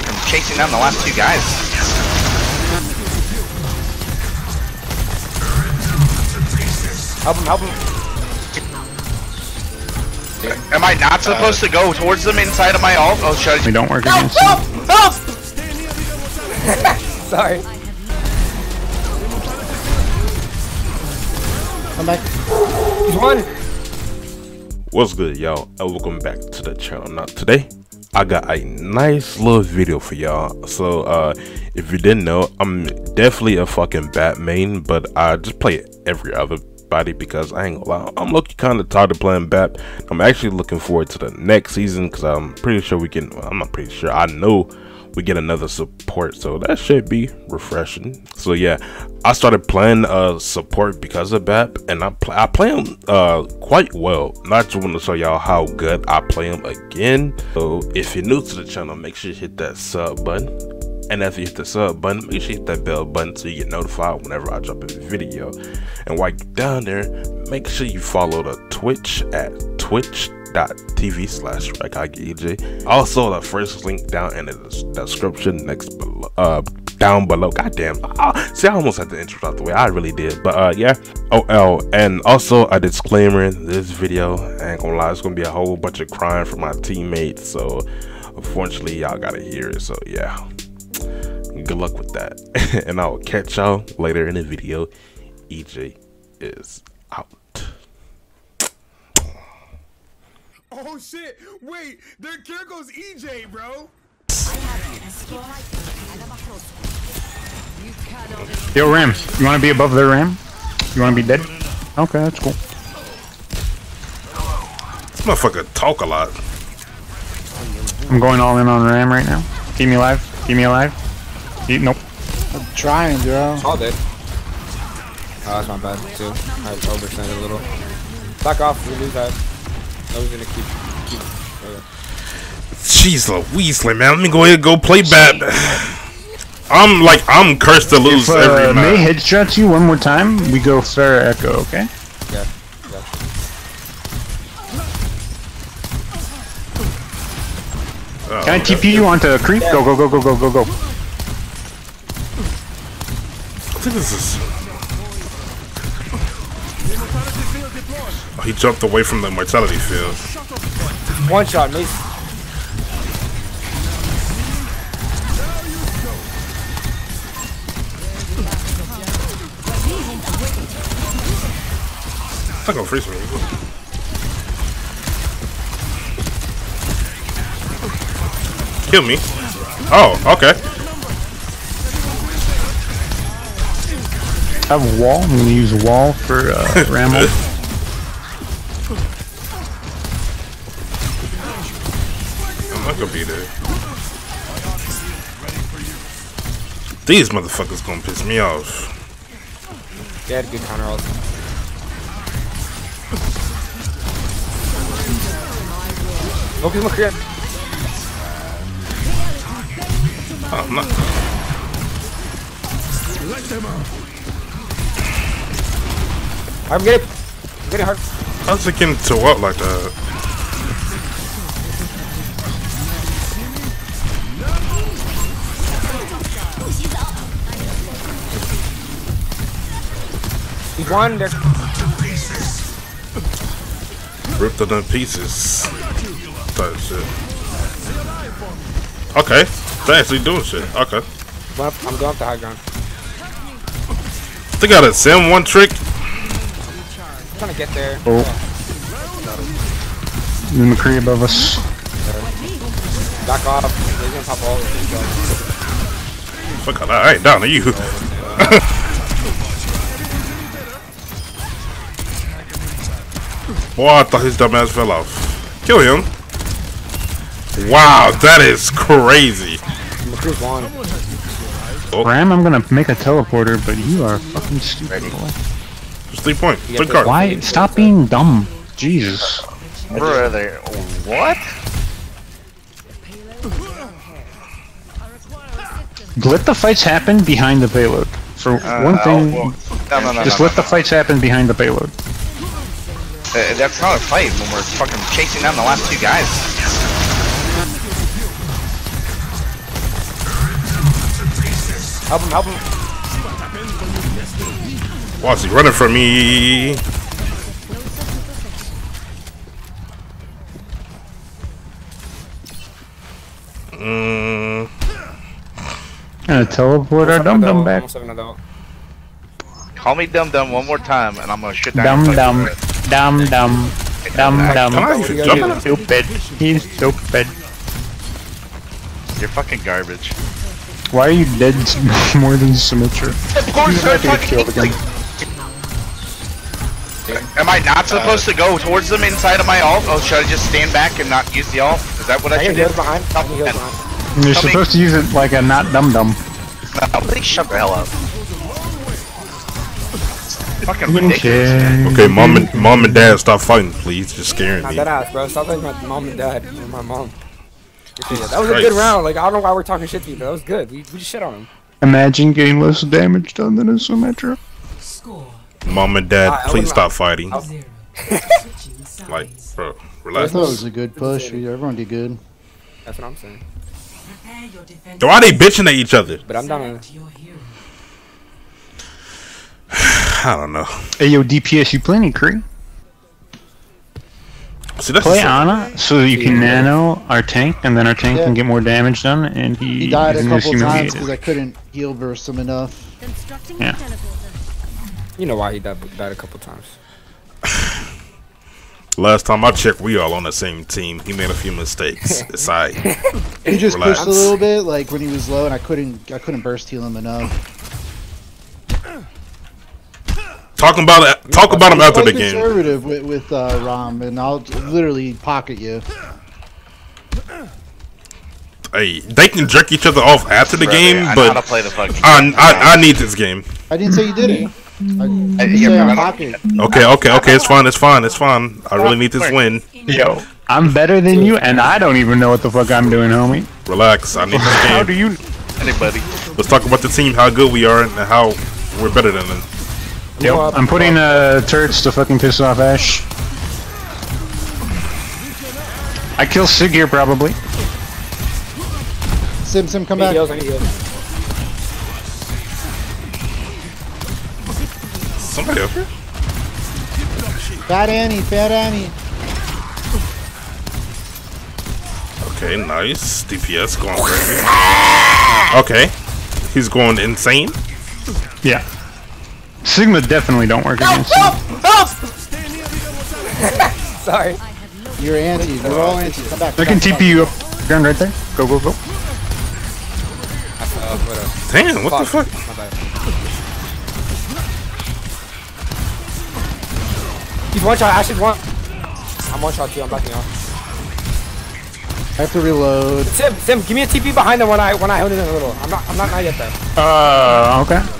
fucking chasing down the last two guys. Help him, help him. Am I not supposed to go towards them inside of my ult? Oh, should I? We don't work Help, against help, them. help! Sorry. Come back. He's one. What's good, y'all? And welcome back to the channel. Not today I got a nice little video for y'all. So, uh, if you didn't know, I'm definitely a fucking Bap main, but I just play every other body because I ain't gonna lie, I'm looking kind of tired of playing Bap. I'm actually looking forward to the next season because I'm pretty sure we can. I'm not pretty sure. I know we get another support so that should be refreshing. So yeah i started playing uh support because of bap and i play i play him uh quite well. Not just want to show y'all how good i play him again. So if you're new to the channel make sure you hit that sub button. And after you hit the sub button, make sure you hit that bell button so you get notified whenever I drop a video. And while you're down there, make sure you follow the Twitch at twitch.tv slash EJ. Also, the first link down in the description next below, uh, down below. Goddamn. Uh, see, I almost had the intro out the way. I really did. But uh, yeah. Oh, oh, and also a disclaimer in this video. I ain't gonna lie, it's gonna be a whole bunch of crying from my teammates. So unfortunately, y'all gotta hear it. So yeah good luck with that and i'll catch y'all later in the video ej is out Oh shit! Wait, there, there goes EJ, bro. Yo, Ram, you want to be above their Ram? You want to be dead? Okay, that's cool. this motherfucker talk a lot I'm going all in on Ram right now. Keep me alive. Keep me alive. Keep, nope. I'm trying, bro. All dead. Oh, that's my bad, too. I overextended a little. Back off, we lose that. I was gonna keep. keep okay. jeez louise man let me go ahead and go play bap i'm like i'm cursed to lose If every uh, May match headshots you one more time, we go Fair Echo, okay? Yeah, yeah. Oh, Can I. TP you onto creep? Go, go, go, go, go, go, go. I think this oh, he jumped away from the mortality field One shot, Mace. It's not gonna freeze me. Kill me. Oh, okay. I have a wall. I'm gonna use a wall for uh, Ramble. I'm not gonna be there. These motherfuckers gonna piss me off. They had good counter ult. Look at him, Oh, I'm not. I'm getting. I'm getting hurt. How's it getting to what like that? He's one. There. Ripped it in pieces. Type shit. Okay. They actually doing shit. Okay. Going up, I'm going up the high ground. They got a sim one trick. I'm trying to get there. Oh. The McCree above us. Back off. He's gonna pop all. Fuck that. I ain't down to you. Boy, I thought his dumb ass fell off. Kill him. Wow, that is crazy. McCree's one. Ram, I'm gonna make a teleporter, but you are fucking stupid. boy. Just three point. You Three card. Why? Stop being dumb. Jesus. Brother, what? Let the fights happen behind the payload. For Uh, one thing, oh, no, no, no, just no, let the fights happen behind the payload. Uh, that's not a fight when we're fucking chasing down the last two guys. Help him, help him. Watch, he running from me. Mm, Gonna teleport our Almost dum dum back. adult, almost have an adult. Call me dum dum one more time, and I'm gonna shit down. Dum your dum. Fucking Dum dum. Dum dum. Can I What are you jump gonna in? do? Stupid. He's stupid. You're fucking garbage. Why are you dead more than Symmetra? Of course, I have to get killed again. Am I not supposed to go towards them inside of my ult? Oh, should I just stand back and not use the ult? Is that what I I should do? behind. I behind. You're Tell me- supposed to use it like a not dum dum. No, please shut the hell up. Fucking ridiculous. Okay. okay, mom and mom and dad, stop fighting, please. You're scaring Not me. that ass, bro. Stop like my mom and dad or my mom. Yeah, that was a good round. Like I don't know why we're talking shit to you, but that was good. We, we just shit on him. Imagine getting less damage done than a Symmetra. Mom and dad, I- I please wouldn't- stop fighting. Like, sides. bro, I relax. thought it was a good push. Everyone did good. That's what I'm saying. Why are they bitching at each other? But I'm down to. Select your hero. I don't know. Hey yo, DPS, you play any Kree? See, that's Play just- Ana so that you can nano our tank, and then our tank Yeah. can get more damage done, and he, He died a couple times because I couldn't heal burst him enough. Yeah. You know why he died, died a couple times. Last time I checked, we all on the same team. He made a few mistakes. It's alright. He just Relax. pushed a little bit, like when he was low, and I couldn't, I couldn't burst heal him enough. Talking about it. Talk about him after the game. conservative with, with uh, Rom, and I'll literally pocket you. Hey, they can jerk each other off after the Brother, game, I know how to but play the fucking. I, I I need this game. I didn't say you didn't. I, I yeah, said but I I'm don't- pocket. Okay, okay, okay. It's fine. It's fine. It's fine. I really need this win. Yo, I'm better than you, and I don't even know what the fuck I'm doing, homie. Relax. I need How do you? Anybody? Let's talk about the team. How good we are and how we're better than them. Yep, I'm putting uh, turrets to fucking piss off Ash. I kill Sig here probably. Sim, Sim, come back. heals, I need heals. Somebody up here. Fat Annie, bad Annie. Okay, nice. DPS going crazy. Okay, he's going insane. Yeah. Sigma definitely don't work against him. Sorry. You're anti. We're all anti. Come back. I can TP you up. Ground right there. Go, go, go. Uh, what else? Damn, what the fuck? He's one shot. Ash is one. I'm one shot too. I'm backing off. I have to reload. Sim, Sim, give me a TP behind them when I when I hold it in a little. I'm not I'm not not yet though. Uh, okay.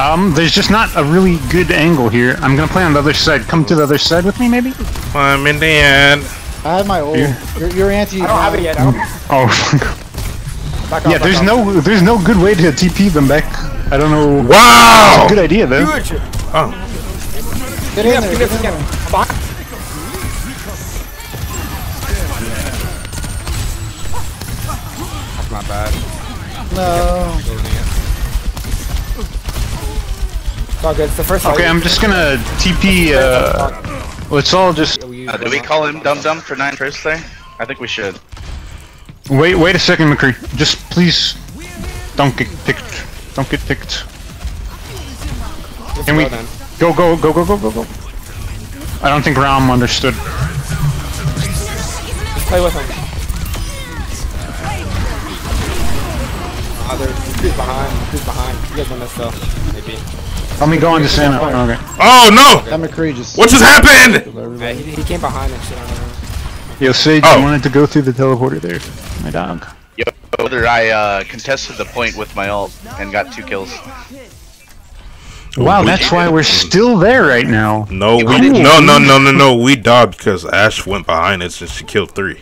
Um, there's just not a really good angle here. I'm gonna play on the other side. Come to the other side with me, maybe? I'm in the end. I have my ult. You're, you're anti. I don't have it yet. I Oh, back off, yeah. back There's off. no, there's no good way to TP them back. I don't know. Wow! Good idea though. Good. Oh, Get in there. give me up, Get in there. up. I'm behind. That's not bad. No. It's all good. It's the first Okay, I'm just gonna TP. Uh, let's all just Uh, do we call him Dum Dum for nine first there? I think we should. wait. Wait a second, McCree. Just please don't get picked. Don't get picked. Can we go then. go, go, go, go, go, go, go? I don't think Ram understood. Just play with him. Uh, there's who's behind. Who's behind? You guys win this though. Maybe. Let me go into Santa. Okay. oh no! That McCree just. What just happened? Yeah, he, he came behind us. shit on him. Yo, Sage, Oh. you wanted to go through the teleporter there, my dog. Yo, whether I uh, contested the point with my ult and got two kills. Wow, that's why we're still there right now. No, we no no no no no. We died because Ash went behind us and she killed three.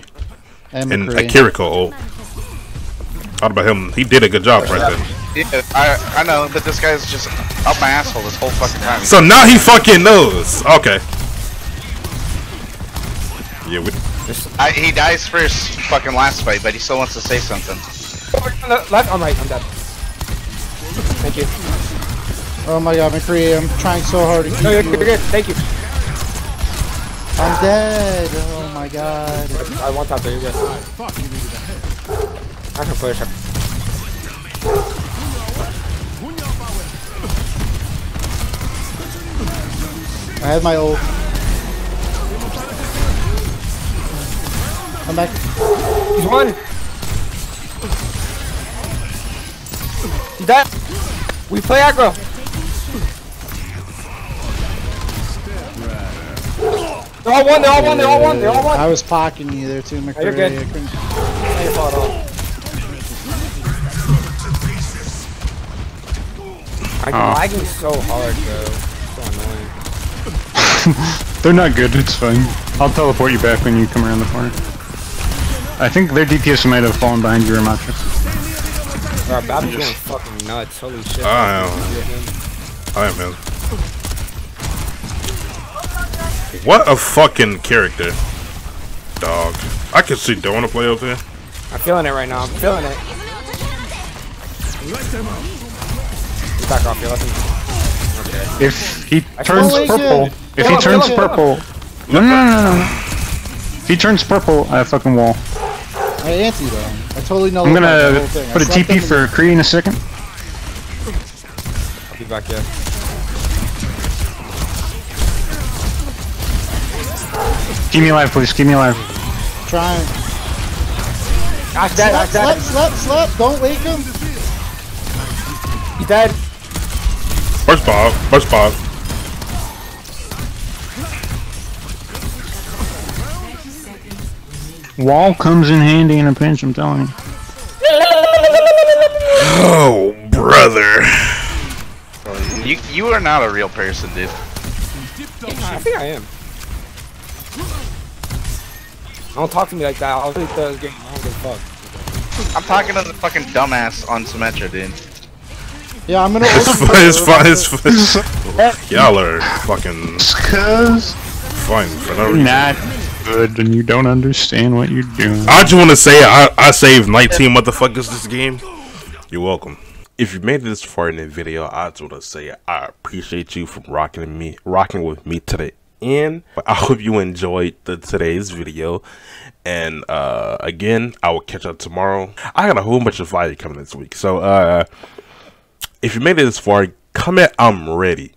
And And McCree. a Kiriko ult. Thought about him. He did a good job right there. Yeah, I I know, but this guy's just up my asshole this whole fucking time. So now he fucking knows. Okay. Yeah, we, I, he dies first fucking last fight, but he still wants to say something. Over left. I'm right. I'm dead. Thank you. Oh my god, McCree, I'm trying so hard to keep No, you're, you. you're good. Thank you. I'm dead. Oh my god. I want top there. You're good. I can push. I have my ult. I'm back. He's one. He's dead. We play aggro. They're all one. They're all one. They're all one. They're all one. I was pocking you there too, McCree. you're good. I couldn't- Not your fault at all. I'm Oh. lagging so hard, bro. So annoying. They're not good, it's fine. I'll teleport you back when you come around the corner. I think their DPS might have fallen behind you or Matrix. Bro, Babby's going fucking nuts. Holy shit. I am. I am, man. What a fucking character. Dog. I can see don't wanna play up there. I'm feeling it right now. I'm feeling it. Back off, you're lucky. If he turns purple, shit. If he turns purple, no, no, no, no, no. If he turns purple, I fucking wall. I anti though. I totally know. I'm gonna whole thing. Put a TP for Kree in a second. I'll be back, yeah. Keep me alive, please. Keep me alive. Trying. Ash dead, Ash Slap, dead. slap, slap. Don't wake him. He's dead. First Bob. First Bob. Wall comes in handy in a pinch. I'm telling you. Oh, brother. You you are not a real person, dude. I think I am. Don't talk to me like that. I'll take the game. I don't give a fuck. I'm talking to the fucking dumbass on Symmetra, dude. Yeah, I'm gonna. It's ult fine. It's you. fine. It's fine. Y'all are fucking Cause fine for no reason. not good and you don't understand what you're doing. I just want to say I, I saved 19 motherfuckers this game. You're welcome. If you made it this far in the video, I just want to say I appreciate you for rocking me, rocking with me to the end. I hope you enjoyed the today's video. And uh, again, I will catch up tomorrow. I got a whole bunch of fire coming this week, so uh, if you made it this far, comment I'm ready.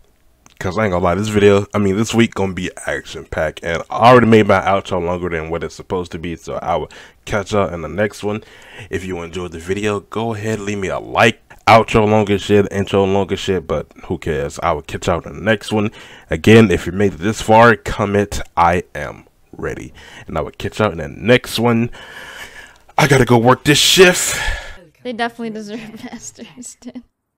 Cause I ain't gonna lie, this video, I mean, this week gonna be action packed, and I already made my outro longer than what it's supposed to be, so I will catch up in the next one. If you enjoyed the video, go ahead, leave me a like. Outro longer shit, intro longer shit, but who cares? I will catch out in the next one. Again, if you made it this far, comment I am ready, and I will catch out in the next one. I gotta go work this shift. They definitely deserve masters.